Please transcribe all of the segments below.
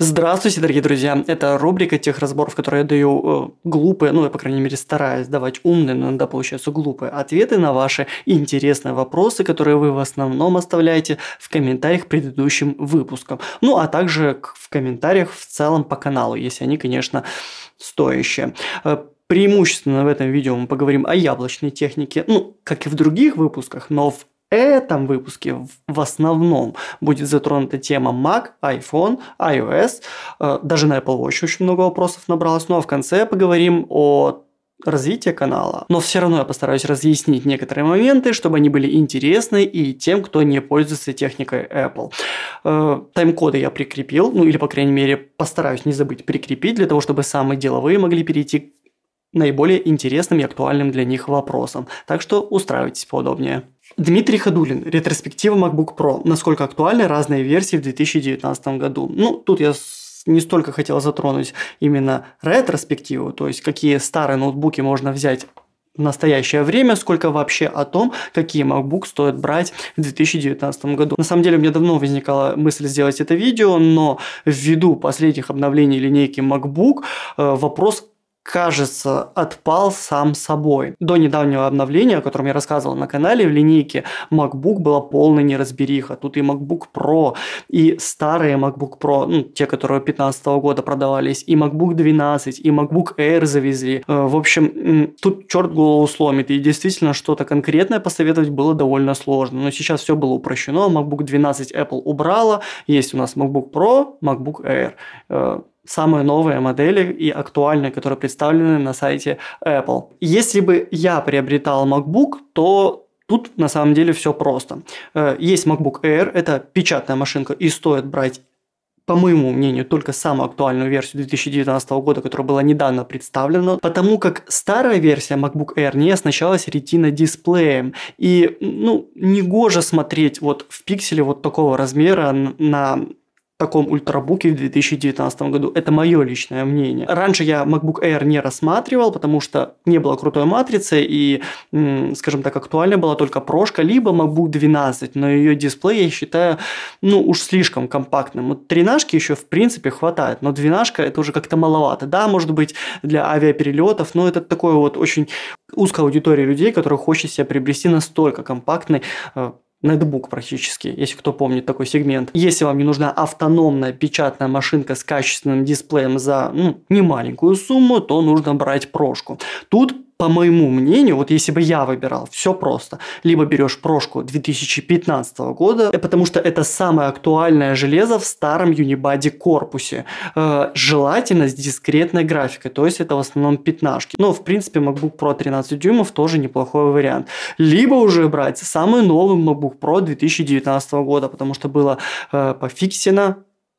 Здравствуйте, дорогие друзья! Это рубрика тех разборов, в которой я даю э, глупые, ну, я, по крайней мере, стараюсь давать умные, но иногда получаются глупые ответы на ваши интересные вопросы, которые вы в основном оставляете в комментариях к предыдущим выпускам. Ну, а также в комментариях в целом по каналу, если они, конечно, стоящие. Э, преимущественно в этом видео мы поговорим о яблочной технике, ну, как и в других выпусках, но в этом выпуске в основном будет затронута тема Mac, iPhone, iOS, э, даже на Apple Watch очень много вопросов набралось, ну а в конце поговорим о развитии канала. Но все равно я постараюсь разъяснить некоторые моменты, чтобы они были интересны и тем, кто не пользуется техникой Apple. Э, тайм-коды я прикрепил, ну или, по крайней мере, постараюсь не забыть прикрепить, для того, чтобы самые деловые могли перейти к наиболее интересным и актуальным для них вопросам. Так что устраивайтесь поудобнее. Дмитрий Ходулин. Ретроспектива MacBook Pro. Насколько актуальны разные версии в 2019 году? Ну, тут я не столько хотел затронуть именно ретроспективу, то есть какие старые ноутбуки можно взять в настоящее время, сколько вообще о том, какие MacBook стоит брать в 2019 году. На самом деле, у меня давно возникала мысль сделать это видео, но ввиду последних обновлений линейки MacBook э, вопрос кажется, отпал сам собой. До недавнего обновления, о котором я рассказывал на канале, в линейке MacBook была полная неразбериха. Тут и MacBook Pro, и старые MacBook Pro, ну, те, которые 2015 года продавались, и MacBook 12, и MacBook Air завезли. Э, в общем, тут черт голову сломит, и действительно что-то конкретное посоветовать было довольно сложно. Но сейчас все было упрощено, MacBook 12 Apple убрала, есть у нас MacBook Pro, MacBook Air э, самые новые модели и актуальные, которые представлены на сайте Apple. Если бы я приобретал MacBook, то Тут на самом деле все просто. Э, есть MacBook Air, это печатная машинка, и стоит брать по моему мнению, только самую актуальную версию 2019 года, которая была недавно представлена, потому как старая версия MacBook Air не оснащалась Retina дисплеем. И, ну, не гоже смотреть вот в пикселе вот такого размера на таком ультрабуке в 2019 году. Это мое личное мнение. Раньше я MacBook Air не рассматривал, потому что не было крутой матрицы и, скажем так, актуальна была только прошка, либо MacBook 12, но ее дисплей я считаю, ну, уж слишком компактным. Вот тринашки еще в принципе хватает, но двенашка это уже как-то маловато. Да, может быть, для авиаперелетов, но это такой вот очень узкая аудитория людей, которая хочет себе приобрести настолько компактный э, нетбук практически, если кто помнит такой сегмент. Если вам не нужна автономная печатная машинка с качественным дисплеем за ну, немаленькую сумму, то нужно брать прошку. Тут по моему мнению, вот если бы я выбирал, все просто. Либо берешь прошку 2015 года, э, потому что это самое актуальное железо в старом Unibody корпусе. Э, желательно с дискретной графикой, то есть это в основном пятнашки. Но, в принципе, MacBook Pro 13 дюймов тоже неплохой вариант. Либо уже брать самый новый MacBook Pro 2019 года, потому что было э, пофиксено,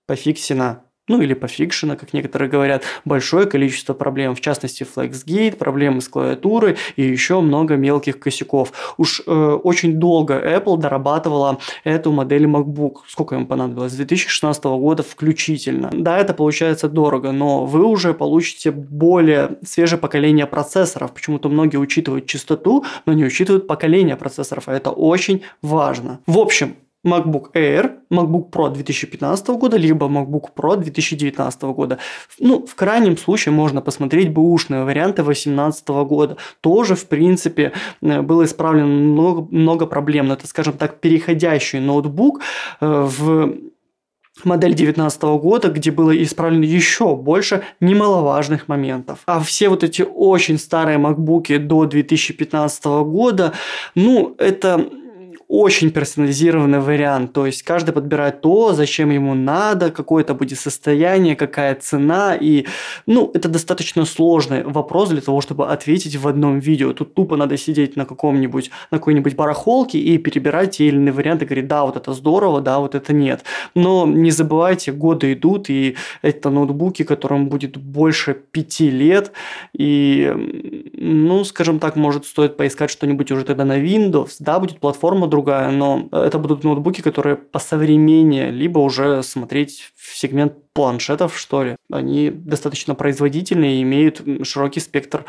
пофиксено ну или пофикшена, как некоторые говорят, большое количество проблем, в частности FlexGate, проблемы с клавиатурой и еще много мелких косяков. Уж э, очень долго Apple дорабатывала эту модель MacBook. Сколько им понадобилось? С 2016 года включительно. Да, это получается дорого, но вы уже получите более свежее поколение процессоров. Почему-то многие учитывают частоту, но не учитывают поколение процессоров, а это очень важно. В общем, MacBook Air, MacBook Pro 2015 года, либо MacBook Pro 2019 года. Ну, в крайнем случае можно посмотреть бэушные варианты 2018 года. Тоже, в принципе, э, было исправлено много, много проблем. Но это, скажем так, переходящий ноутбук э, в модель 2019 года, где было исправлено еще больше немаловажных моментов. А все вот эти очень старые макбуки до 2015 года, ну, это очень персонализированный вариант. То есть каждый подбирает то, зачем ему надо, какое это будет состояние, какая цена. И, ну, это достаточно сложный вопрос для того, чтобы ответить в одном видео. Тут тупо надо сидеть на каком-нибудь, на какой-нибудь барахолке и перебирать те или иные варианты, говорить, да, вот это здорово, да, вот это нет. Но не забывайте, годы идут, и это ноутбуки, которым будет больше пяти лет, и, ну, скажем так, может стоит поискать что-нибудь уже тогда на Windows, да, будет платформа другая, другая, но это будут ноутбуки, которые посовременнее, либо уже смотреть в сегмент планшетов, что ли. Они достаточно производительные и имеют широкий спектр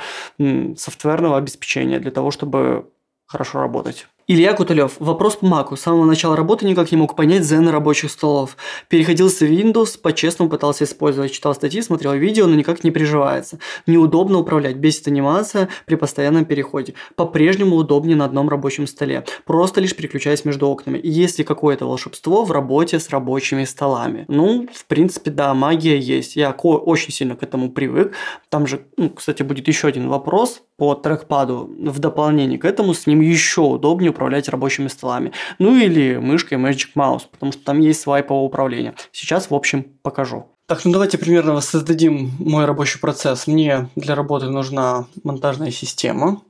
софтверного обеспечения для того, чтобы хорошо работать. Илья Куталев. Вопрос по Маку. С самого начала работы никак не мог понять зен рабочих столов. Переходил с Windows, по-честному пытался использовать. Читал статьи, смотрел видео, но никак не приживается. Неудобно управлять, бесит анимация при постоянном переходе. По-прежнему удобнее на одном рабочем столе. Просто лишь переключаясь между окнами. Есть ли какое-то волшебство в работе с рабочими столами? Ну, в принципе, да, магия есть. Я очень сильно к этому привык. Там же, ну, кстати, будет еще один вопрос по трекпаду в дополнение к этому, с ним еще удобнее управлять рабочими столами. Ну или мышкой Magic Mouse, потому что там есть свайповое управление. Сейчас, в общем, покажу. Так, ну давайте примерно воссоздадим мой рабочий процесс. Мне для работы нужна монтажная система,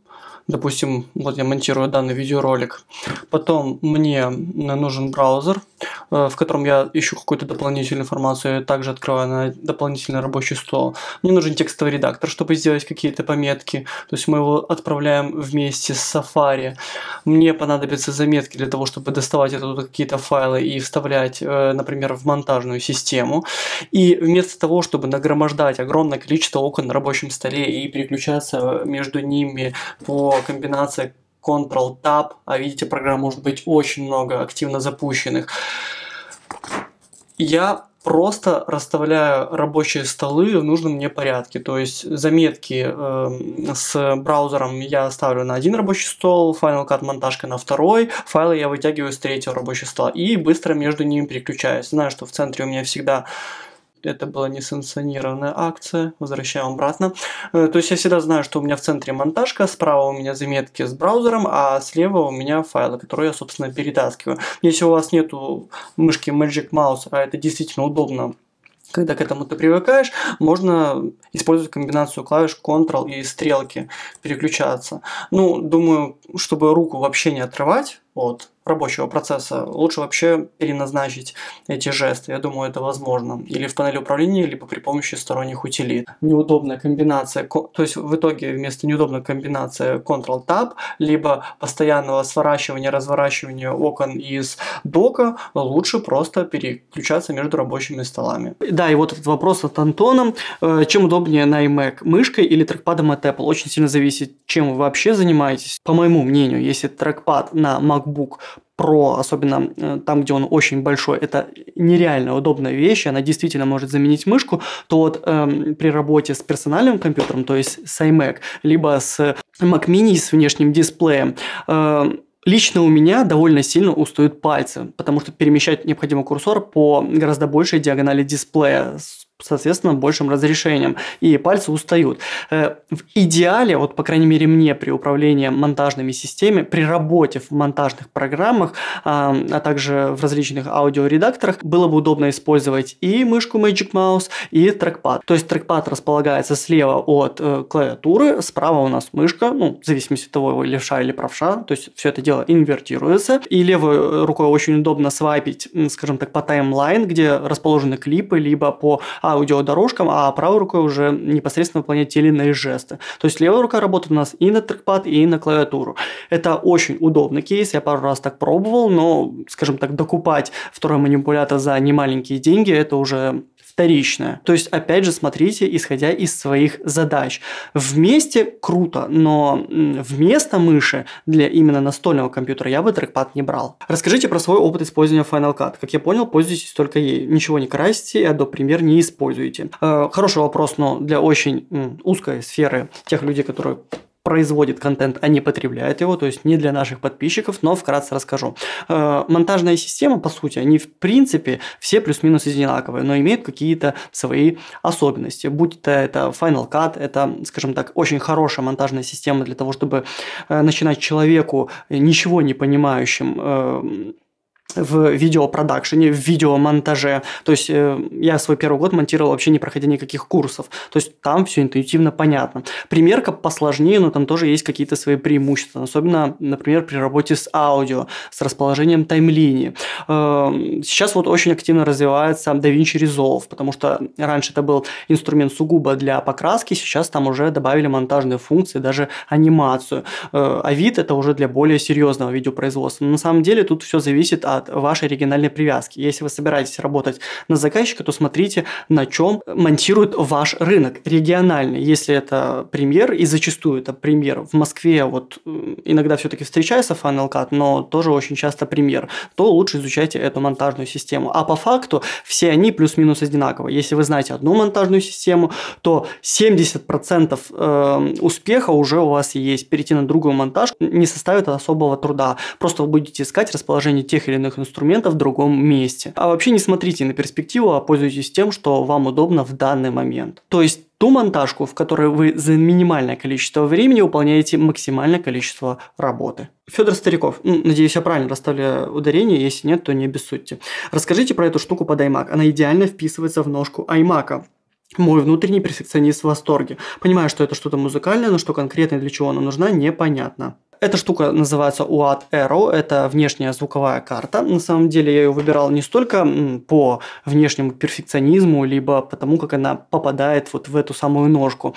Допустим, вот я монтирую данный видеоролик. Потом мне нужен браузер, в котором я ищу какую-то дополнительную информацию, также открываю на дополнительный рабочий стол. Мне нужен текстовый редактор, чтобы сделать какие-то пометки. То есть мы его отправляем вместе с Safari. Мне понадобятся заметки для того, чтобы доставать оттуда какие-то файлы и вставлять, э, например, в монтажную систему. И вместо того, чтобы нагромождать огромное количество окон на рабочем столе и переключаться между ними по комбинация Ctrl-Tab, а видите, программ может быть очень много активно запущенных. Я просто расставляю рабочие столы в нужном мне порядке. То есть заметки э, с браузером я ставлю на один рабочий стол, Final Cut монтажка на второй, файлы я вытягиваю с третьего рабочего стола и быстро между ними переключаюсь. Знаю, что в центре у меня всегда это была несанкционированная акция, возвращаем обратно. Э, то есть я всегда знаю, что у меня в центре монтажка, справа у меня заметки с браузером, а слева у меня файлы, которые я, собственно, перетаскиваю. Если у вас нету мышки Magic Mouse, а это действительно удобно когда к этому ты привыкаешь, можно использовать комбинацию клавиш Ctrl и стрелки, переключаться. Ну, думаю, чтобы руку вообще не отрывать от рабочего процесса, лучше вообще переназначить эти жесты. Я думаю, это возможно. Или в панели управления, либо при помощи сторонних утилит. Неудобная комбинация, то есть в итоге вместо неудобной комбинации Ctrl-Tab, либо постоянного сворачивания, разворачивания окон из дока, лучше просто переключаться между рабочими столами. Да, и вот этот вопрос от Антона. Э, чем удобнее на iMac, мышкой или трекпадом от Apple? Очень сильно зависит, чем вы вообще занимаетесь. По моему мнению, если трекпад на MacBook Pro, особенно э, там, где он очень большой, это нереально удобная вещь, она действительно может заменить мышку, то вот эм, при работе с персональным компьютером, то есть с iMac, либо с Mac Mini с внешним дисплеем, э, Лично у меня довольно сильно устают пальцы, потому что перемещать необходимо курсор по гораздо большей диагонали дисплея соответственно, большим разрешением, и пальцы устают. Э, в идеале, вот по крайней мере мне при управлении монтажными системами, при работе в монтажных программах, а, а также в различных аудиоредакторах, было бы удобно использовать и мышку Magic Mouse, и трекпад. То есть трекпад располагается слева от э, клавиатуры, справа у нас мышка, ну, в зависимости от того, левша или правша, то есть все это дело инвертируется, и левой рукой очень удобно свайпить, скажем так, по таймлайн, где расположены клипы, либо по аудиодорожкам, а правой рукой уже непосредственно выполнять те или иные жесты. То есть левая рука работает у нас и на трекпад, и на клавиатуру. Это очень удобный кейс, я пару раз так пробовал, но, скажем так, докупать второй манипулятор за немаленькие деньги, это уже вторичное. То есть, опять же, смотрите, исходя из своих задач. Вместе круто, но вместо мыши для именно настольного компьютера я бы трекпад не брал. Расскажите про свой опыт использования Final Cut. Как я понял, пользуйтесь только ей. Ничего не красите и Adobe Premiere не используете. Э, хороший вопрос, но для очень узкой сферы тех людей, которые производит контент, а не потребляет его, то есть не для наших подписчиков, но вкратце расскажу. Э, монтажная система, по сути, они в принципе все плюс-минус одинаковые, но имеют какие-то свои особенности. Будь то это Final Cut, это, скажем так, очень хорошая монтажная система для того, чтобы э, начинать человеку, ничего не понимающим, э, в видеопродакшене, в видеомонтаже. То есть э, я свой первый год монтировал вообще не проходя никаких курсов. То есть там все интуитивно понятно. Примерка посложнее, но там тоже есть какие-то свои преимущества. Особенно, например, при работе с аудио, с расположением таймлинии. Э, сейчас вот очень активно развивается DaVinci Resolve, потому что раньше это был инструмент сугубо для покраски, сейчас там уже добавили монтажные функции, даже анимацию. Э, а вид это уже для более серьезного видеопроизводства. Но на самом деле тут все зависит от от вашей региональной привязки. Если вы собираетесь работать на заказчика, то смотрите, на чем монтирует ваш рынок региональный. Если это премьер, и зачастую это премьер в Москве, вот иногда все-таки встречается Final Cut, но тоже очень часто премьер, то лучше изучайте эту монтажную систему. А по факту все они плюс-минус одинаковые. Если вы знаете одну монтажную систему, то 70% э, успеха уже у вас есть. Перейти на другую монтаж не составит особого труда. Просто вы будете искать расположение тех или иных инструментов в другом месте. А вообще не смотрите на перспективу, а пользуйтесь тем, что вам удобно в данный момент. То есть ту монтажку, в которой вы за минимальное количество времени выполняете максимальное количество работы. Федор Стариков, ну, надеюсь, я правильно расставляю ударение, если нет, то не обессудьте. Расскажите про эту штуку под iMac. Она идеально вписывается в ножку iMac. Мой внутренний перфекционист в восторге. Понимаю, что это что-то музыкальное, но что конкретно для чего она нужна, непонятно. Эта штука называется UAD Aero, это внешняя звуковая карта. На самом деле я ее выбирал не столько по внешнему перфекционизму, либо потому, как она попадает вот в эту самую ножку.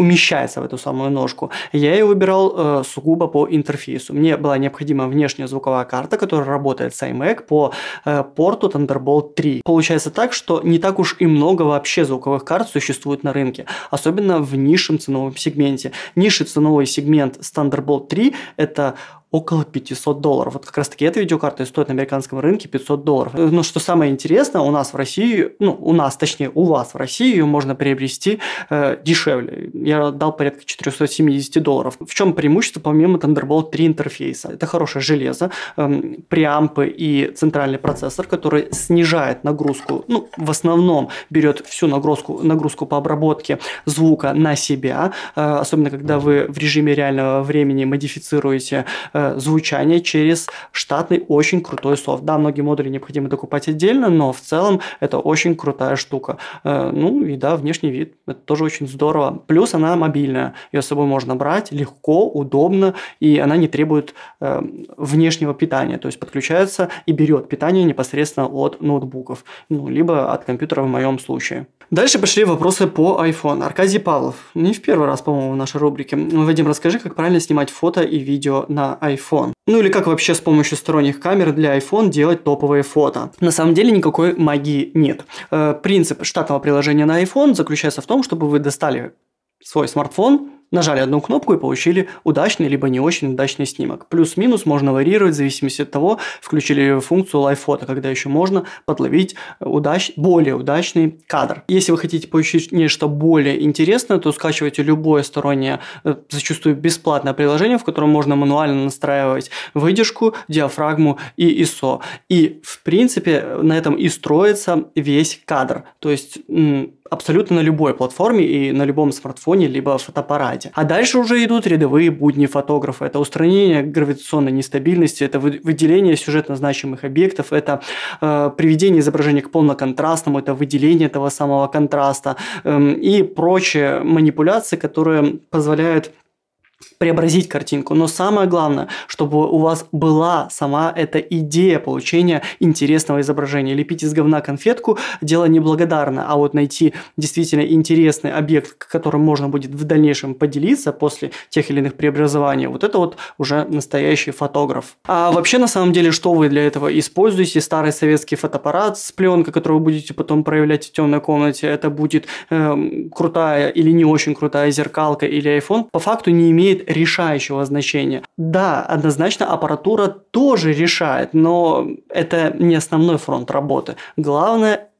Умещается в эту самую ножку. Я ее выбирал э, сугубо по интерфейсу. Мне была необходима внешняя звуковая карта, которая работает с iMac по э, порту Thunderbolt 3. Получается так, что не так уж и много вообще звуковых карт существует на рынке, особенно в низшем ценовом сегменте. Низший ценовой сегмент с Thunderbolt 3 это около 500 долларов. Вот как раз таки эта видеокарта стоит на американском рынке 500 долларов. Но что самое интересное, у нас в России, ну, у нас, точнее, у вас в России ее можно приобрести э, дешевле. Я дал порядка 470 долларов. В чем преимущество помимо Thunderbolt 3 интерфейса? Это хорошее железо, э, преампы и центральный процессор, который снижает нагрузку, ну, в основном берет всю нагрузку, нагрузку по обработке звука на себя, э, особенно когда вы в режиме реального времени модифицируете э, э, звучание через штатный очень крутой софт. Да, многие модули необходимо докупать отдельно, но в целом это очень крутая штука. Э, ну и да, внешний вид, это тоже очень здорово. Плюс она мобильная, ее с собой можно брать легко, удобно, и она не требует э, внешнего питания, то есть подключается и берет питание непосредственно от ноутбуков, ну, либо от компьютера в моем случае. Дальше пошли вопросы по iPhone. Аркадий Павлов. Не в первый раз, по-моему, в нашей рубрике. Вадим, расскажи, как правильно снимать фото и видео на. Ну или как вообще с помощью сторонних камер для iPhone делать топовые фото. На самом деле никакой магии нет. Э, принцип штатного приложения на iPhone заключается в том, чтобы вы достали свой смартфон, Нажали одну кнопку и получили удачный либо не очень удачный снимок. Плюс-минус можно варьировать в зависимости от того, включили функцию Live Photo, когда еще можно подловить удач... более удачный кадр. Если вы хотите получить нечто более интересное, то скачивайте любое стороннее, э, зачастую бесплатное приложение, в котором можно мануально настраивать выдержку, диафрагму и ISO. И, в принципе, на этом и строится весь кадр. То есть абсолютно на любой платформе и на любом смартфоне либо фотоаппарате. А дальше уже идут рядовые будни фотографа. Это устранение гравитационной нестабильности, это выделение сюжетно значимых объектов, это э, приведение изображения к полноконтрастному, это выделение этого самого контраста э, и прочие манипуляции, которые позволяют преобразить картинку. Но самое главное, чтобы у вас была сама эта идея получения интересного изображения. Лепить из говна конфетку – дело неблагодарное, а вот найти действительно интересный объект, которым можно будет в дальнейшем поделиться после тех или иных преобразований, вот это вот уже настоящий фотограф. А вообще, на самом деле, что вы для этого используете? Старый советский фотоаппарат с пленкой, которую вы будете потом проявлять в темной комнате, это будет э, крутая или не очень крутая зеркалка или iPhone, по факту не имеет решающего значения. Да, однозначно аппаратура тоже решает, но это не основной фронт работы. Главное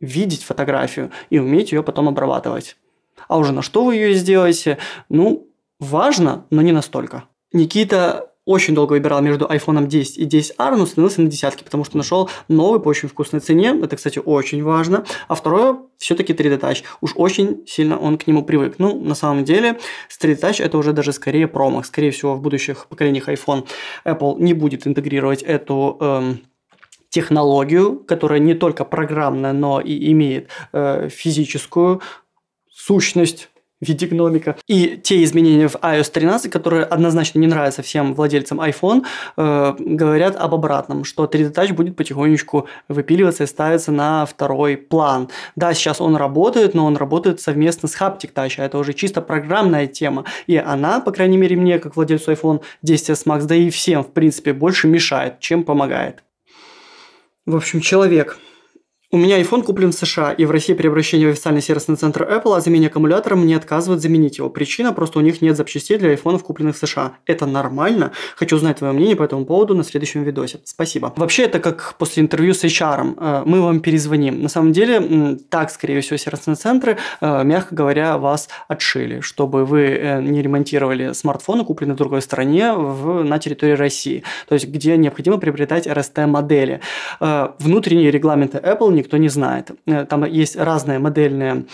видеть фотографию и уметь ее потом обрабатывать. А уже на что вы ее сделаете, ну, важно, но не настолько. Никита очень долго выбирал между iPhone 10 и 10R, но остановился на десятке, потому что нашел новый по очень вкусной цене. Это, кстати, очень важно. А второе, все-таки 3D Touch. Уж очень сильно он к нему привык. Ну, на самом деле, с 3D Touch это уже даже скорее промах. Скорее всего, в будущих поколениях iPhone Apple не будет интегрировать эту эм, технологию, которая не только программная, но и имеет э, физическую сущность виде гномика. И те изменения в iOS 13, которые однозначно не нравятся всем владельцам iPhone, э, говорят об обратном, что 3D Touch будет потихонечку выпиливаться и ставиться на второй план. Да, сейчас он работает, но он работает совместно с Haptic Touch, а это уже чисто программная тема. И она, по крайней мере, мне, как владельцу iPhone 10s Max, да и всем, в принципе, больше мешает, чем помогает. В общем, человек у меня iPhone куплен в США, и в России при обращении в официальный сервисный центр Apple о замене аккумулятора мне отказывают заменить его. Причина просто у них нет запчастей для iPhone, купленных в США. Это нормально? Хочу узнать твое мнение по этому поводу на следующем видосе. Спасибо. Вообще, это как после интервью с HR. Э, мы вам перезвоним. На самом деле, так, скорее всего, сервисные центры, э, мягко говоря, вас отшили, чтобы вы э, не ремонтировали смартфоны, купленные в другой стране, в, на территории России. То есть, где необходимо приобретать RST-модели. Внутренние регламенты Apple не никто не знает. Э, там есть разные модельные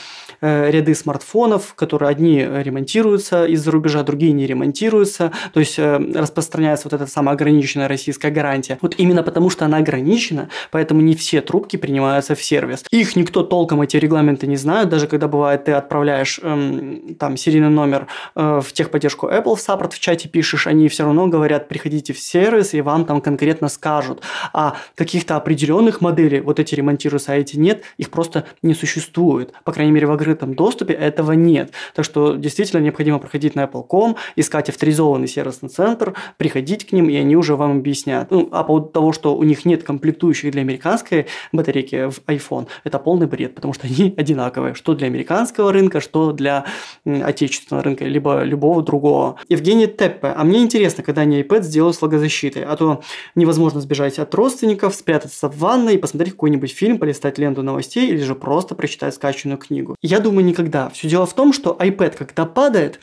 э, ряды смартфонов, которые одни ремонтируются из-за рубежа, другие не ремонтируются. То есть э, распространяется вот эта самая ограниченная российская гарантия. Вот именно потому, что она ограничена, поэтому не все трубки принимаются в сервис. Их никто толком эти регламенты не знает. Даже когда бывает ты отправляешь эм, там серийный номер в техподдержку Apple в саппорт в чате пишешь, они все равно говорят, приходите в сервис и вам там конкретно скажут. А каких-то определенных моделей вот эти ремонтируются сайте нет, их просто не существует. По крайней мере, в открытом доступе этого нет. Так что действительно необходимо проходить на Apple.com, искать авторизованный сервисный центр, приходить к ним, и они уже вам объяснят. Ну, а по поводу того, что у них нет комплектующих для американской батарейки в iPhone, это полный бред, потому что они одинаковые, что для американского рынка, что для отечественного рынка, либо любого другого. Евгений Теппе, а мне интересно, когда они iPad сделают с логозащитой, а то невозможно сбежать от родственников, спрятаться в ванной и посмотреть какой-нибудь фильм полистать ленту новостей или же просто прочитать скачанную книгу. Я думаю, никогда. Все дело в том, что iPad, когда падает,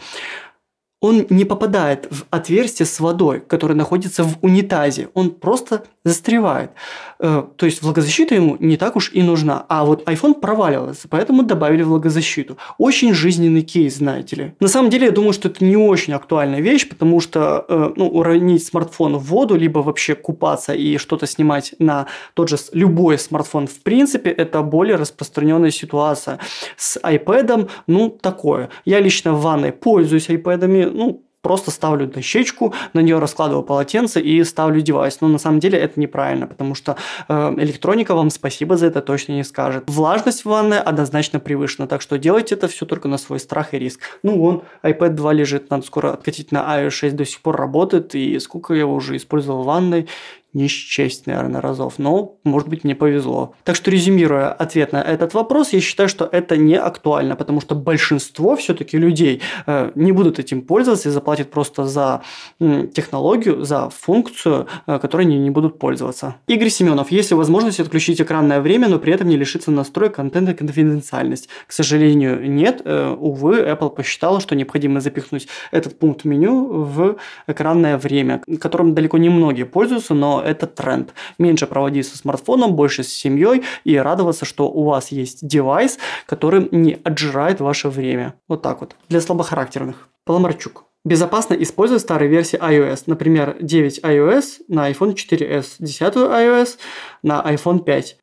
он не попадает в отверстие с водой, которое находится в унитазе. Он просто застревает. Э, то есть влагозащита ему не так уж и нужна. А вот iPhone проваливался, поэтому добавили влагозащиту. Очень жизненный кейс, знаете ли. На самом деле, я думаю, что это не очень актуальная вещь, потому что э, ну, уронить смартфон в воду, либо вообще купаться и что-то снимать на тот же любой смартфон, в принципе, это более распространенная ситуация. С iPad, ну, такое. Я лично в ванной пользуюсь iPad'ами, ну, просто ставлю дощечку, на нее раскладываю полотенце и ставлю девайс. Но на самом деле это неправильно, потому что э, электроника вам спасибо за это точно не скажет. Влажность в ванной однозначно превышена, так что делайте это все только на свой страх и риск. Ну вон, iPad 2 лежит, надо скоро откатить на iOS 6, до сих пор работает, и сколько я его уже использовал в ванной, не счесть, наверное, разов, но, может быть, мне повезло. Так что, резюмируя ответ на этот вопрос, я считаю, что это не актуально, потому что большинство все-таки людей э, не будут этим пользоваться и заплатят просто за э, технологию, за функцию, э, которой они не будут пользоваться. Игорь Семенов, есть ли возможность отключить экранное время, но при этом не лишиться настроек контента конфиденциальность? К сожалению, нет. Э, увы, Apple посчитала, что необходимо запихнуть этот пункт меню в экранное время, которым далеко не многие пользуются, но это тренд. Меньше проводить со смартфоном, больше с семьей и радоваться, что у вас есть девайс, который не отжирает ваше время. Вот так вот. Для слабохарактерных. Поломарчук. Безопасно использовать старые версии iOS, например, 9 iOS на iPhone 4s, 10 iOS на iPhone 5.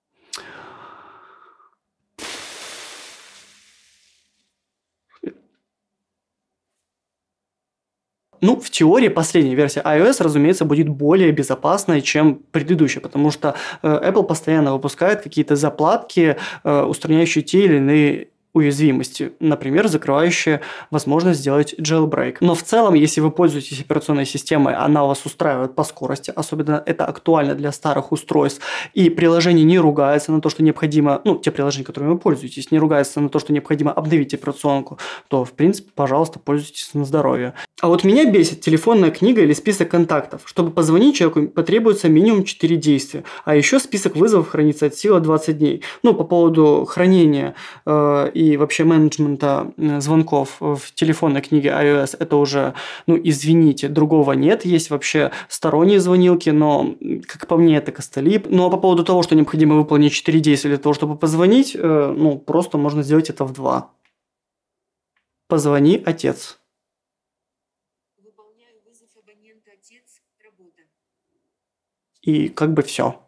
Ну, в теории последняя версия iOS, разумеется, будет более безопасной, чем предыдущая, потому что э, Apple постоянно выпускает какие-то заплатки, э, устраняющие те или иные уязвимости, например, закрывающая возможность сделать jailbreak. Но в целом, если вы пользуетесь операционной системой, она вас устраивает по скорости, особенно это актуально для старых устройств, и приложение не ругается на то, что необходимо, ну, те приложения, которыми вы пользуетесь, не ругается на то, что необходимо обновить операционку, то, в принципе, пожалуйста, пользуйтесь на здоровье. А вот меня бесит телефонная книга или список контактов. Чтобы позвонить человеку, потребуется минимум 4 действия, а еще список вызовов хранится от силы 20 дней. Ну, по поводу хранения э, и и вообще менеджмента э, звонков в телефонной книге iOS, это уже, ну, извините, другого нет. Есть вообще сторонние звонилки, но, как по мне, это костылип. Ну, а по поводу того, что необходимо выполнить 4 действия для того, чтобы позвонить, э, ну, просто можно сделать это в два. Позвони, отец. Выполняю вызов абонента отец, работа. И как бы все.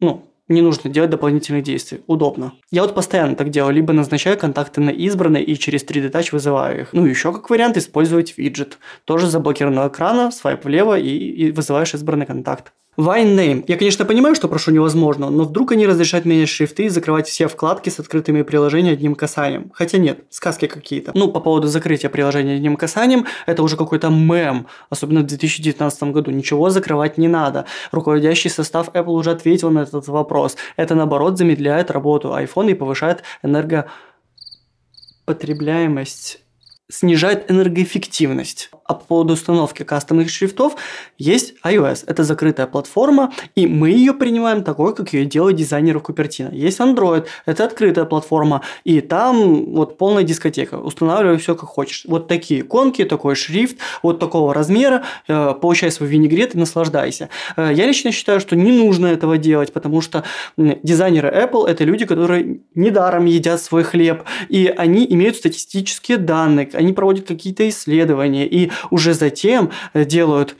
Ну, не нужно делать дополнительных действий. Удобно. Я вот постоянно так делаю. Либо назначаю контакты на избранные и через 3D Touch вызываю их. Ну, еще как вариант использовать виджет. Тоже заблокированного экрана, свайп влево и, и вызываешь избранный контакт. Name. Я, конечно, понимаю, что прошу невозможно, но вдруг они разрешают менять шрифты и закрывать все вкладки с открытыми приложениями одним касанием. Хотя нет, сказки какие-то. Ну, по поводу закрытия приложения одним касанием, это уже какой-то мем, особенно в 2019 году. Ничего закрывать не надо. Руководящий состав Apple уже ответил на этот вопрос. Это, наоборот, замедляет работу iPhone и повышает энергопотребляемость снижает энергоэффективность. А по поводу установки кастомных шрифтов есть iOS. Это закрытая платформа, и мы ее принимаем такой, как ее делают дизайнеры Купертино. Есть Android, это открытая платформа, и там вот полная дискотека. Устанавливай все как хочешь. Вот такие иконки, такой шрифт, вот такого размера, э, получай свой винегрет и наслаждайся. Э, я лично считаю, что не нужно этого делать, потому что дизайнеры Apple – это люди, которые недаром едят свой хлеб, и они имеют статистические данные, они проводят какие-то исследования и уже затем э, делают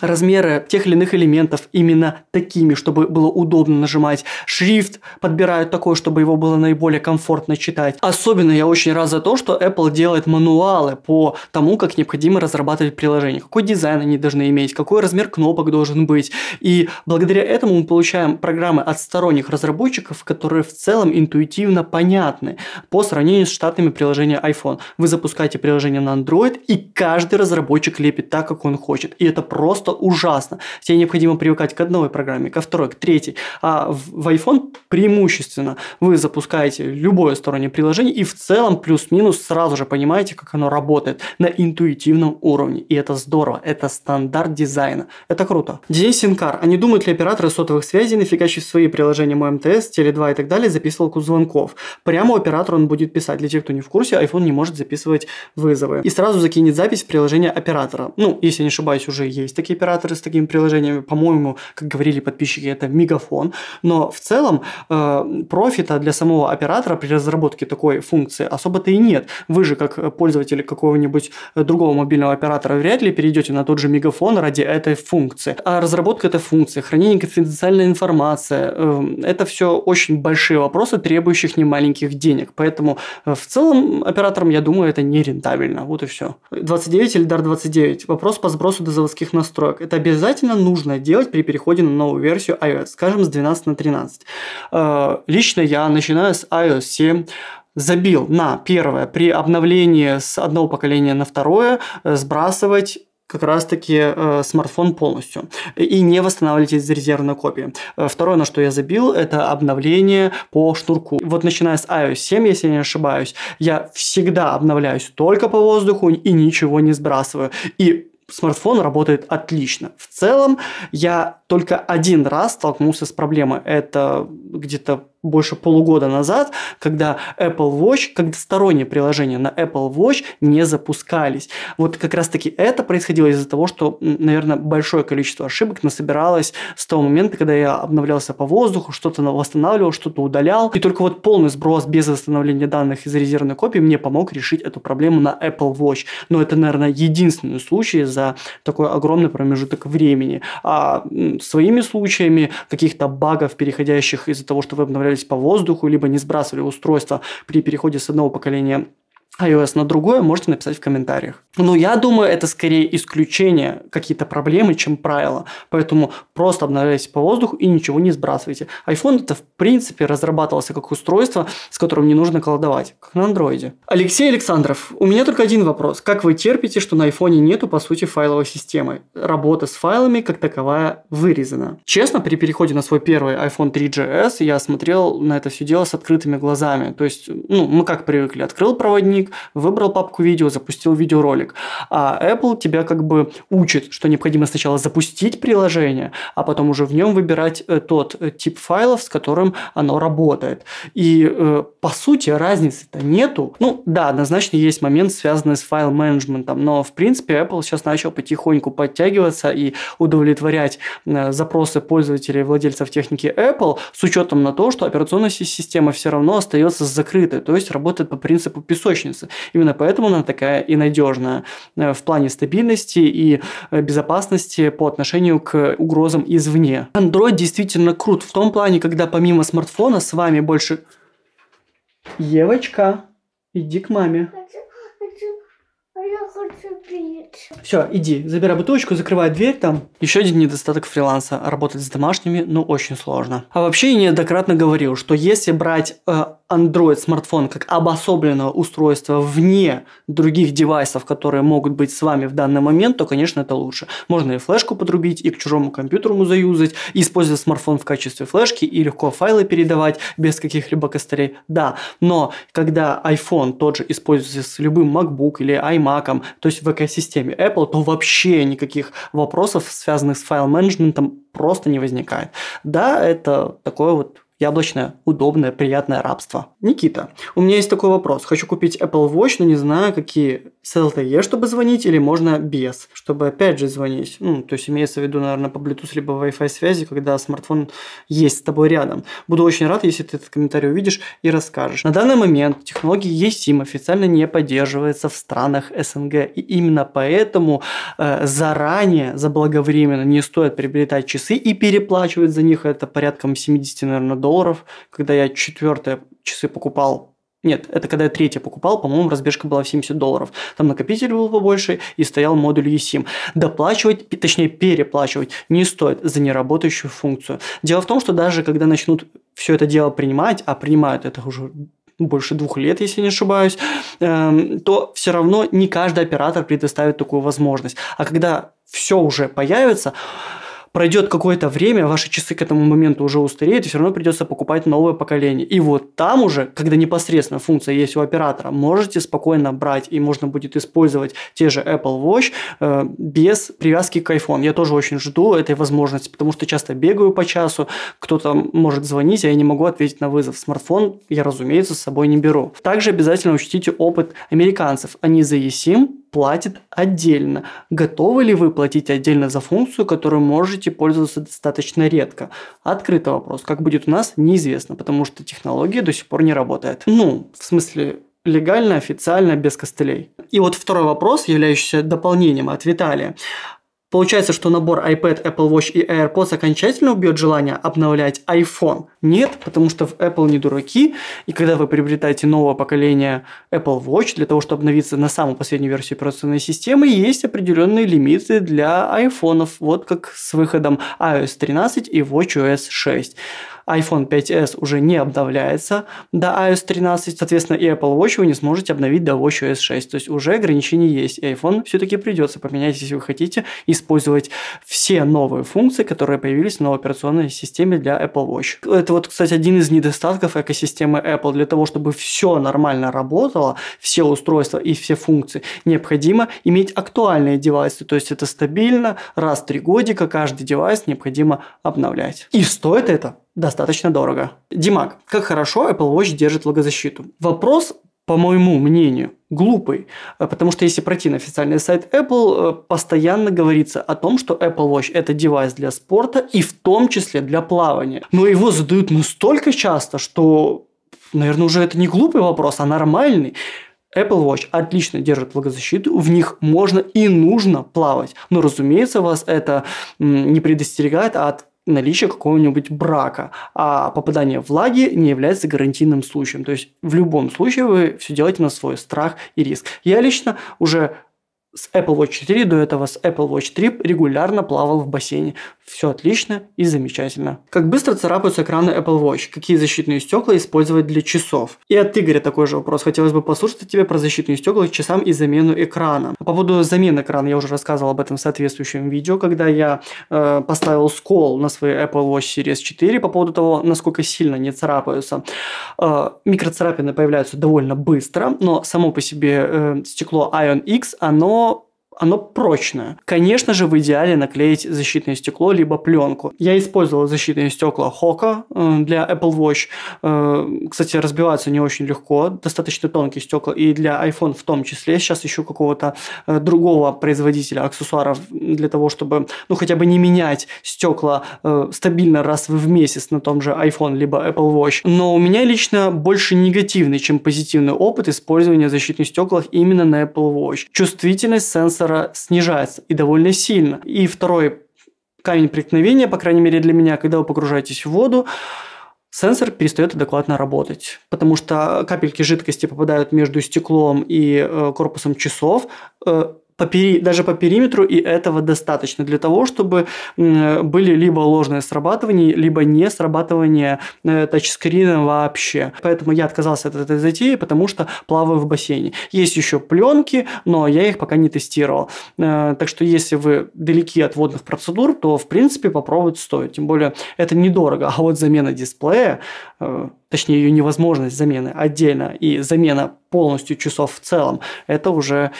размеры тех или иных элементов именно такими, чтобы было удобно нажимать. Шрифт подбирают такой, чтобы его было наиболее комфортно читать. Особенно я очень рад за то, что Apple делает мануалы по тому, как необходимо разрабатывать приложение, какой дизайн они должны иметь, какой размер кнопок должен быть. И благодаря этому мы получаем программы от сторонних разработчиков, которые в целом интуитивно понятны по сравнению с штатными приложениями iPhone. Вы запускаете приложение на Android, и каждый разработчик лепит так, как он хочет. И это просто просто ужасно. Тебе необходимо привыкать к одной программе, ко второй, к третьей. А в iPhone преимущественно вы запускаете любое стороннее приложение и в целом плюс-минус сразу же понимаете, как оно работает на интуитивном уровне. И это здорово. Это стандарт дизайна. Это круто. Денис Синкар. А не думают ли операторы сотовых связей, нафигачив свои приложения мой МТС, Теле2 и так далее, записывалку звонков? Прямо оператор он будет писать. Для тех, кто не в курсе, iPhone не может записывать вызовы. И сразу закинет запись в приложение оператора. Ну, если не ошибаюсь, уже есть такие операторы с такими приложениями, по-моему, как говорили подписчики, это Мегафон. Но в целом э, профита для самого оператора при разработке такой функции особо-то и нет. Вы же, как пользователи какого-нибудь другого мобильного оператора, вряд ли перейдете на тот же Мегафон ради этой функции. А разработка этой функции, хранение конфиденциальной информации, э, это все очень большие вопросы, требующих немаленьких денег. Поэтому э, в целом операторам, я думаю, это не рентабельно. Вот и все. 29 или дар 29. Вопрос по сбросу до заводских настроек настроек. Это обязательно нужно делать при переходе на новую версию iOS, скажем, с 12 на 13. Э, лично я, начиная с iOS 7, забил на первое при обновлении с одного поколения на второе э, сбрасывать как раз-таки э, смартфон полностью и не восстанавливать из резервной копии. Э, второе, на что я забил, это обновление по шнурку. Вот начиная с iOS 7, если я не ошибаюсь, я всегда обновляюсь только по воздуху и ничего не сбрасываю. И смартфон работает отлично. В целом, я только один раз столкнулся с проблемой. Это где-то больше полугода назад, когда Apple Watch, когда сторонние приложения на Apple Watch не запускались. Вот как раз-таки это происходило из-за того, что, наверное, большое количество ошибок насобиралось с того момента, когда я обновлялся по воздуху, что-то восстанавливал, что-то удалял. И только вот полный сброс без восстановления данных из резервной копии мне помог решить эту проблему на Apple Watch. Но это, наверное, единственный случай за такой огромный промежуток времени. А своими случаями каких-то багов, переходящих из-за того, что вы обновлялись по воздуху, либо не сбрасывали устройство при переходе с одного поколения iOS на другое, можете написать в комментариях. Но я думаю, это скорее исключение, какие-то проблемы, чем правило. Поэтому просто обновляйте по воздуху и ничего не сбрасывайте. iPhone это в принципе разрабатывался как устройство, с которым не нужно колдовать, как на андроиде. Алексей Александров, у меня только один вопрос. Как вы терпите, что на iPhone нету по сути файловой системы? Работа с файлами как таковая вырезана. Честно, при переходе на свой первый iPhone 3GS я смотрел на это все дело с открытыми глазами. То есть, ну, мы как привыкли, открыл проводник, язык, выбрал папку видео, запустил видеоролик. А Apple тебя как бы учит, что необходимо сначала запустить приложение, а потом уже в нем выбирать э, тот э, тип файлов, с которым оно работает. И э, по сути разницы-то нету. Ну да, однозначно есть момент, связанный с файл-менеджментом, но в принципе Apple сейчас начал потихоньку подтягиваться и удовлетворять запросы пользователей и владельцев техники Apple с учетом на то, что операционная система все равно остается закрытой, то есть работает по принципу песочницы разница. Именно поэтому она такая и надежная. э, в плане стабильности и э, безопасности по отношению к угрозам извне. Android действительно крут в том плане, когда помимо смартфона с вами больше... Евочка, иди к маме. Все, иди, забирай бутылочку, закрывай дверь там. Еще один недостаток фриланса – работать с домашними, ну, очень сложно. А вообще я неоднократно говорил, что если брать э, Android смартфон как обособленное устройство вне других девайсов, которые могут быть с вами в данный момент, то, конечно, это лучше. Можно и флешку подрубить, и к чужому компьютеру заюзать, и использовать смартфон в качестве флешки, и легко файлы передавать без каких-либо костылей. Да, но когда iPhone тот же используется с любым MacBook или iMac, то есть в экосистеме Apple, то вообще никаких вопросов, связанных с файл-менеджментом, просто не возникает. Да, это такое вот яблочное, удобное, приятное рабство. Никита, у меня есть такой вопрос. Хочу купить Apple Watch, но не знаю, какие с LTE, чтобы звонить, или можно без, чтобы опять же звонить. Ну, то есть имеется в виду, наверное, по Bluetooth либо Wi-Fi связи, когда смартфон есть с тобой рядом. Буду очень рад, если ты этот комментарий увидишь и расскажешь. На данный момент технология eSIM официально не поддерживается в странах СНГ, и именно поэтому э, заранее, заблаговременно не стоит приобретать часы и переплачивать за них это порядком 70, наверное, долларов, когда я четвертые часы покупал нет, это когда я третье покупал, по-моему, разбежка была в 70 долларов. Там накопитель был побольше и стоял модуль eSIM. Доплачивать, точнее переплачивать не стоит за неработающую функцию. Дело в том, что даже когда начнут все это дело принимать, а принимают это уже больше двух лет, если не ошибаюсь, эм, то все равно не каждый оператор предоставит такую возможность. А когда все уже появится, пройдет какое-то время, ваши часы к этому моменту уже устареют, и все равно придется покупать новое поколение. И вот там уже, когда непосредственно функция есть у оператора, можете спокойно брать, и можно будет использовать те же Apple Watch э, без привязки к iPhone. Я тоже очень жду этой возможности, потому что часто бегаю по часу, кто-то может звонить, а я не могу ответить на вызов. Смартфон я, разумеется, с собой не беру. Также обязательно учтите опыт американцев. Они за eSIM платит отдельно. Готовы ли вы платить отдельно за функцию, которую можете пользоваться достаточно редко? Открытый вопрос. Как будет у нас, неизвестно, потому что технология до сих пор не работает. Ну, в смысле, легально, официально, без костылей. И вот второй вопрос, являющийся дополнением от Виталия. Получается, что набор iPad, Apple Watch и AirPods окончательно убьет желание обновлять iPhone? Нет, потому что в Apple не дураки, и когда вы приобретаете новое поколение Apple Watch для того, чтобы обновиться на самую последнюю версию операционной системы, есть определенные лимиты для айфонов, вот как с выходом iOS 13 и WatchOS 6 iPhone 5s уже не обновляется до iOS 13, соответственно, и Apple Watch вы не сможете обновить до WatchOS 6. То есть уже ограничения есть. И iPhone все-таки придется поменять, если вы хотите использовать все новые функции, которые появились в новой операционной системе для Apple Watch. Это вот, кстати, один из недостатков экосистемы Apple. Для того, чтобы все нормально работало, все устройства и все функции, необходимо иметь актуальные девайсы. То есть это стабильно, раз в три годика каждый девайс необходимо обновлять. И стоит это достаточно дорого. Димак, как хорошо Apple Watch держит влагозащиту? Вопрос по моему мнению, глупый, потому что если пройти на официальный сайт Apple, э, постоянно говорится о том, что Apple Watch это девайс для спорта и в том числе для плавания. Но его задают настолько часто, что, наверное, уже это не глупый вопрос, а нормальный. Apple Watch отлично держит влагозащиту, в них можно и нужно плавать. Но, разумеется, вас это не предостерегает от наличие какого-нибудь брака, а попадание влаги не является гарантийным случаем. То есть в любом случае вы все делаете на свой страх и риск. Я лично уже с Apple Watch 4 до этого с Apple Watch 3 регулярно плавал в бассейне. Все отлично и замечательно. Как быстро царапаются экраны Apple Watch? Какие защитные стекла использовать для часов? И от Игоря такой же вопрос. Хотелось бы послушать от тебя про защитные стекла к часам и замену экрана. По поводу замены экрана я уже рассказывал об этом в соответствующем видео, когда я э, поставил скол на свой Apple Watch Series 4 по поводу того, насколько сильно они царапаются. Э, микроцарапины появляются довольно быстро, но само по себе э, стекло Ion X, оно оно прочное. Конечно же, в идеале наклеить защитное стекло, либо пленку. Я использовал защитные стекла Hoka э, для Apple Watch. Э, кстати, разбиваются не очень легко, достаточно тонкие стекла, и для iPhone в том числе. Сейчас ищу какого-то э, другого производителя аксессуаров для того, чтобы, ну, хотя бы не менять стекла стабильно раз в месяц на том же iPhone, либо Apple Watch. Но у меня лично больше негативный, чем позитивный опыт использования защитных стекол именно на Apple Watch. Чувствительность сенсора снижается и довольно сильно. И второй камень преткновения, по крайней мере для меня, когда вы погружаетесь в воду, сенсор перестает адекватно работать, потому что капельки жидкости попадают между стеклом и э, корпусом часов, э, по пери... даже по периметру, и этого достаточно для того, чтобы были либо ложные срабатывания, либо не срабатывание э, тачскрина вообще. Поэтому я отказался от этой затеи, потому что плаваю в бассейне. Есть еще пленки, но я их пока не тестировал. Э, так что если вы далеки от водных процедур, то в принципе попробовать стоит. Тем более это недорого. А вот замена дисплея, э, точнее ее невозможность замены отдельно и замена полностью часов в целом, это уже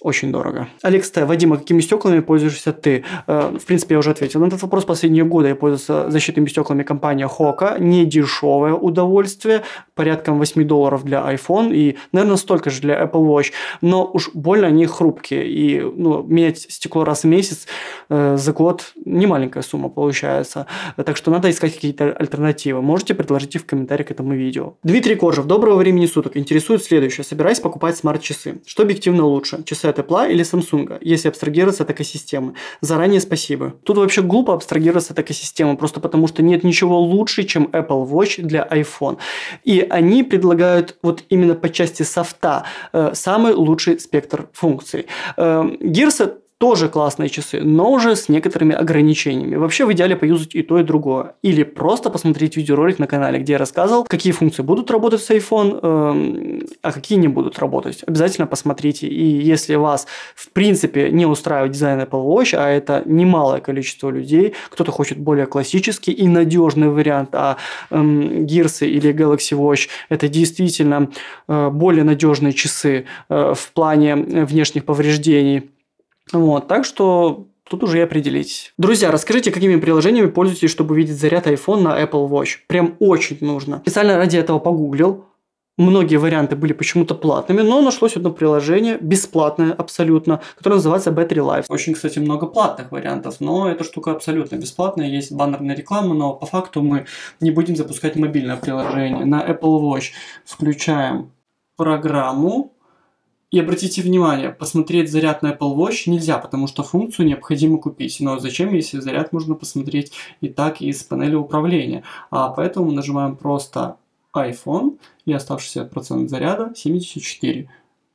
очень дорого. Алекс Т. Вадима, какими стеклами пользуешься ты? Э, в принципе, я уже ответил на этот вопрос. Последние годы я пользуюсь защитными стеклами компании Хока. Не дешевое удовольствие. Порядком 8 долларов для iPhone и, наверное, столько же для Apple Watch. Но уж больно они хрупкие. И ну, менять стекло раз в месяц э, за год не маленькая сумма получается. Так что надо искать какие-то альтернативы. Можете предложить в комментариях к этому видео. Дмитрий Кожев. Доброго времени суток. Интересует следующее. Собираюсь покупать смарт-часы. Что объективно лучше? Часы от Apple или Samsung, если абстрагироваться от экосистемы. Заранее спасибо. Тут вообще глупо абстрагироваться от экосистемы, просто потому что нет ничего лучше, чем Apple Watch для iPhone. И они предлагают вот именно по части софта э, самый лучший спектр функций. Э, Gears тоже классные часы, но уже с некоторыми ограничениями. Вообще в идеале поюзать и то, и другое. Или просто посмотреть видеоролик на канале, где я рассказывал, какие функции будут работать с iPhone, э, а какие не будут работать. Обязательно посмотрите. И если вас в принципе не устраивает дизайн Apple Watch, а это немалое количество людей, кто-то хочет более классический и надежный вариант, а э, Gears или Galaxy Watch это действительно э, более надежные часы э, в плане внешних повреждений вот, так что Тут уже и определитесь. Друзья, расскажите, какими приложениями пользуетесь, чтобы увидеть заряд iPhone на Apple Watch. Прям очень нужно. Специально ради этого погуглил. Многие варианты были почему-то платными, но нашлось одно приложение, бесплатное абсолютно, которое называется Battery Life. Очень, кстати, много платных вариантов, но эта штука абсолютно бесплатная, есть баннерная реклама, но по факту мы не будем запускать мобильное приложение. На Apple Watch включаем программу, и обратите внимание, посмотреть заряд на Apple Watch нельзя, потому что функцию необходимо купить. Но зачем, если заряд можно посмотреть и так из панели управления? А поэтому нажимаем просто iPhone и оставшийся процент заряда 74.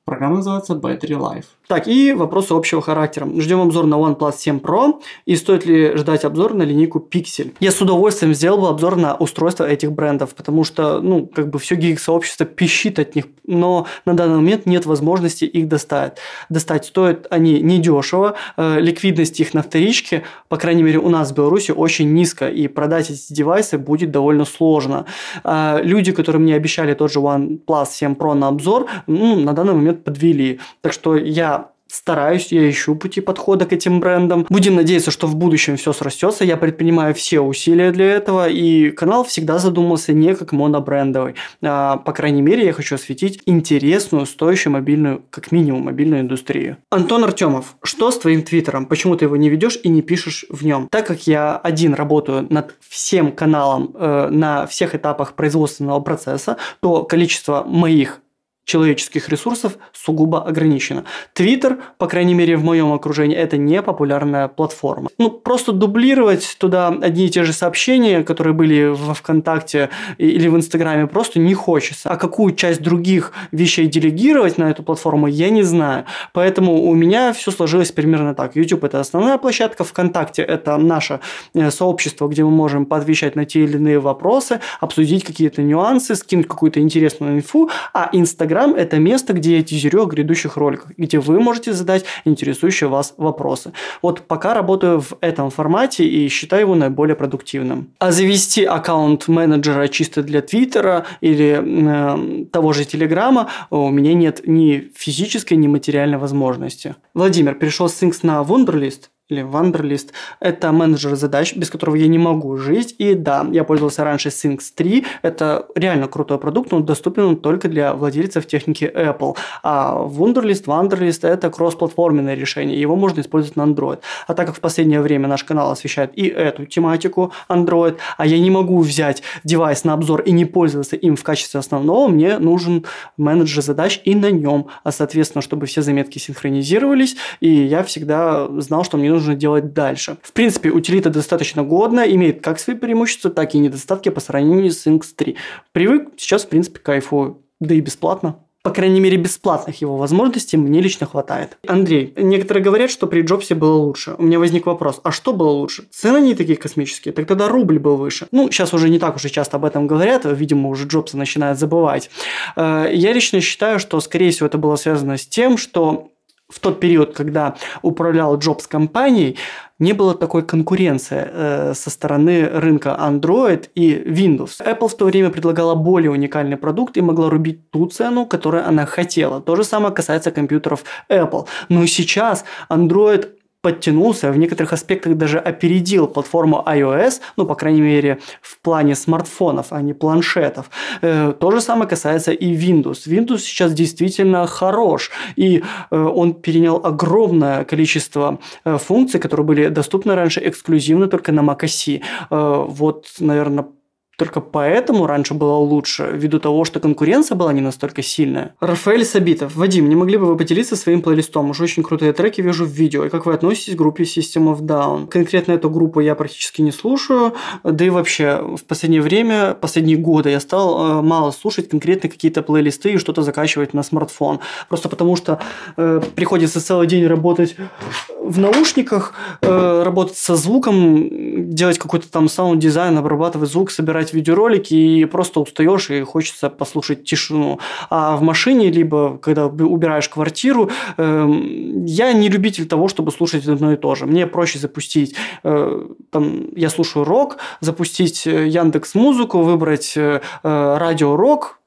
Программа называется Battery Life. Так, и вопросы общего характера. Ждем обзор на OnePlus 7 Pro и стоит ли ждать обзор на линейку Pixel. Я с удовольствием сделал бы обзор на устройства этих брендов, потому что, ну, как бы все гиг-сообщество пищит от них, но на данный момент нет возможности их достать. Достать стоят они недешево, э, ликвидность их на вторичке, по крайней мере, у нас в Беларуси очень низко, и продать эти девайсы будет довольно сложно. А люди, которые мне обещали тот же OnePlus 7 Pro на обзор, ну, на данный момент подвели. Так что я стараюсь, я ищу пути подхода к этим брендам. Будем надеяться, что в будущем все срастется. Я предпринимаю все усилия для этого, и канал всегда задумался не как монобрендовый. А, по крайней мере, я хочу осветить интересную, стоящую мобильную, как минимум, мобильную индустрию. Антон Артемов, что с твоим твиттером? Почему ты его не ведешь и не пишешь в нем? Так как я один работаю над всем каналом э, на всех этапах производственного процесса, то количество моих человеческих ресурсов сугубо ограничено. Твиттер, по крайней мере в моем окружении, это не популярная платформа. Ну, просто дублировать туда одни и те же сообщения, которые были во ВКонтакте или в Инстаграме, просто не хочется. А какую часть других вещей делегировать на эту платформу, я не знаю. Поэтому у меня все сложилось примерно так. YouTube – это основная площадка, ВКонтакте – это наше э, сообщество, где мы можем поотвечать на те или иные вопросы, обсудить какие-то нюансы, скинуть какую-то интересную инфу, а Инстаграм Телеграм – это место, где я тизерю о грядущих роликах, где вы можете задать интересующие вас вопросы. Вот пока работаю в этом формате и считаю его наиболее продуктивным. А завести аккаунт менеджера чисто для Твиттера или э, того же Телеграма у меня нет ни физической, ни материальной возможности. Владимир перешел с Things на Wunderlist или Wanderlist. Это менеджер задач, без которого я не могу жить. И да, я пользовался раньше Things 3. Это реально крутой продукт, но доступен он только для владельцев техники Apple. А Wunderlist, Wanderlist – это кроссплатформенное решение. Его можно использовать на Android. А так как в последнее время наш канал освещает и эту тематику Android, а я не могу взять девайс на обзор и не пользоваться им в качестве основного, мне нужен менеджер задач и на нем. А соответственно, чтобы все заметки синхронизировались, и я всегда знал, что мне нужно делать дальше. В принципе, утилита достаточно годная, имеет как свои преимущества, так и недостатки по сравнению с Inks 3. Привык, сейчас, в принципе, кайфую. Да и бесплатно по крайней мере, бесплатных его возможностей мне лично хватает. Андрей, некоторые говорят, что при Джобсе было лучше. У меня возник вопрос, а что было лучше? Цены не такие космические, так тогда рубль был выше. Ну, сейчас уже не так уж и часто об этом говорят, видимо, уже Джобса начинают забывать. Э, я лично считаю, что, скорее всего, это было связано с тем, что в тот период, когда управлял Джобс компанией, не было такой конкуренции э, со стороны рынка Android и Windows. Apple в то время предлагала более уникальный продукт и могла рубить ту цену, которую она хотела. То же самое касается компьютеров Apple. Но сейчас Android подтянулся, в некоторых аспектах даже опередил платформу iOS, ну, по крайней мере, в плане смартфонов, а не планшетов. Э, то же самое касается и Windows. Windows сейчас действительно хорош, и э, он перенял огромное количество э, функций, которые были доступны раньше эксклюзивно только на macOS. Вот, наверное, только поэтому раньше было лучше, ввиду того, что конкуренция была не настолько сильная. Рафаэль Сабитов. Вадим, не могли бы вы поделиться своим плейлистом? Уж очень крутые треки вижу в видео. И как вы относитесь к группе System of Down? Конкретно эту группу я практически не слушаю. Да и вообще, в последнее время, последние годы я стал э, мало слушать конкретно какие-то плейлисты и что-то закачивать на смартфон. Просто потому что э, приходится целый день работать в наушниках, э, работать со звуком, делать какой-то там саунд-дизайн, обрабатывать звук, собирать собирать видеоролики и просто устаешь и хочется послушать тишину. А в машине, либо когда убираешь квартиру, э, я не любитель того, чтобы слушать одно и то же. Мне проще запустить, э, там, я слушаю рок, запустить э, Яндекс Музыку, выбрать э радио рок,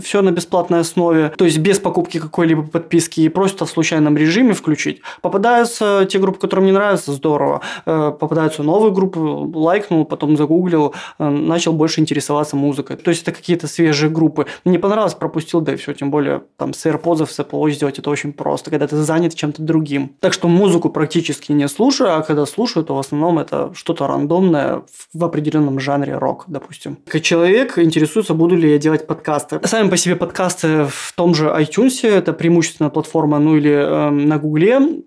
все на бесплатной основе, то есть без покупки какой-либо подписки и просто в случайном режиме включить. Попадаются те группы, которые мне нравятся, здорово. Э, попадаются новые группы, лайкнул, потом загуглил, э, начал больше интересоваться музыкой. То есть это какие-то свежие группы. Мне понравилось, пропустил, да и все. Тем более там с AirPods, с Apple сделать это очень просто, когда ты занят чем-то другим. Так что музыку практически не слушаю, а когда слушаю, то в основном это что-то рандомное в определенном жанре рок, допустим. Как человек интересуется, буду ли я делать подкасты. Сами сами по себе подкасты в том же iTunes, это преимущественно платформа, ну или э, на Гугле,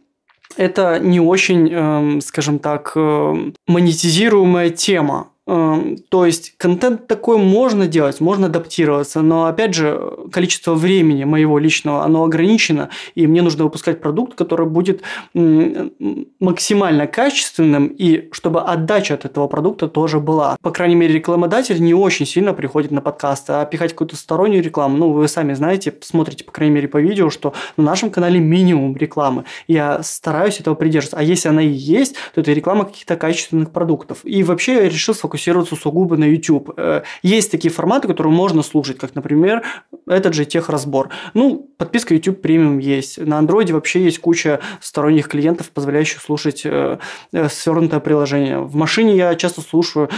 это не очень, э, скажем так, э, монетизируемая тема. Эм, то есть контент такой можно делать, можно адаптироваться, но опять же количество времени моего личного, оно ограничено, и мне нужно выпускать продукт, который будет максимально качественным, и чтобы отдача от этого продукта тоже была. По крайней мере, рекламодатель не очень сильно приходит на подкасты, а пихать какую-то стороннюю рекламу, ну, вы сами знаете, смотрите, по крайней мере, по видео, что на нашем канале минимум рекламы. Я стараюсь этого придерживаться. А если она и есть, то это реклама каких-то качественных продуктов. И вообще я решил сфокусироваться фокусироваться сугубо на YouTube. Э, есть такие форматы, которые можно слушать, как, например, этот же техразбор. Ну, подписка YouTube премиум есть. На Android вообще есть куча сторонних клиентов, позволяющих слушать э, э, свернутое приложение. В машине я часто слушаю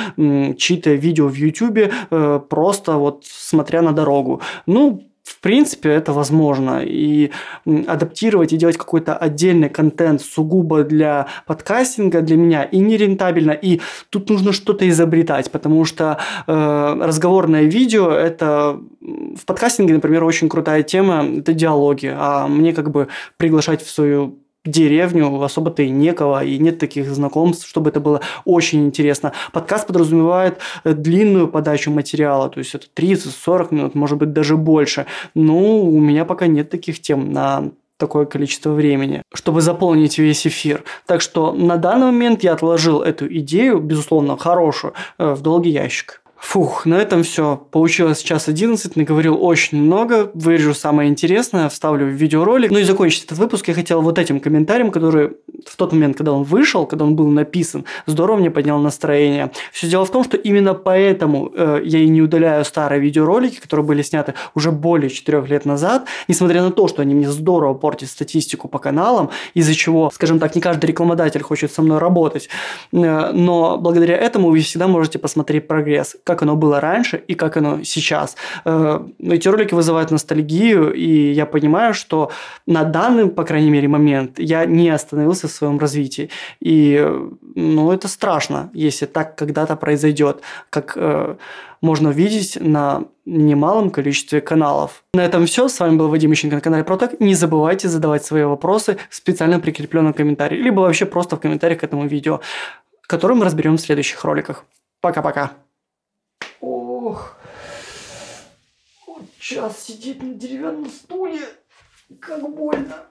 чьи-то видео в YouTube, э, просто вот смотря на дорогу. Ну, в принципе, это возможно. И адаптировать и делать какой-то отдельный контент сугубо для подкастинга для меня и не рентабельно. И тут нужно что-то изобретать, потому что э, разговорное видео это в подкастинге, например, очень крутая тема это диалоги. А мне как бы приглашать в свою деревню, особо-то и некого, и нет таких знакомств, чтобы это было очень интересно. Подкаст подразумевает э, длинную подачу материала, то есть это 30-40 минут, может быть, даже больше. Ну, у меня пока нет таких тем на такое количество времени, чтобы заполнить весь эфир. Так что на данный момент я отложил эту идею, безусловно, хорошую, э, в долгий ящик. Фух, на этом все. Получилось час 11, наговорил очень много, вырежу самое интересное, вставлю в видеоролик. Ну и закончить этот выпуск я хотел вот этим комментарием, который в тот момент, когда он вышел, когда он был написан, здорово мне поднял настроение. Все дело в том, что именно поэтому э, я и не удаляю старые видеоролики, которые были сняты уже более 4 лет назад, несмотря на то, что они мне здорово портят статистику по каналам, из-за чего, скажем так, не каждый рекламодатель хочет со мной работать, э, но благодаря этому вы всегда можете посмотреть прогресс, как оно было раньше и как оно сейчас. Э, эти ролики вызывают ностальгию, и я понимаю, что на данный, по крайней мере, момент я не остановился в своем развитии. И, ну, это страшно, если так когда-то произойдет, как э, можно увидеть на немалом количестве каналов. На этом все. С вами был Вадим Ищенко на канале Протек. Не забывайте задавать свои вопросы в специально прикрепленном комментарии, либо вообще просто в комментариях к этому видео, который мы разберем в следующих роликах. Пока-пока. Ох, час сидеть на деревянном стуле, как больно.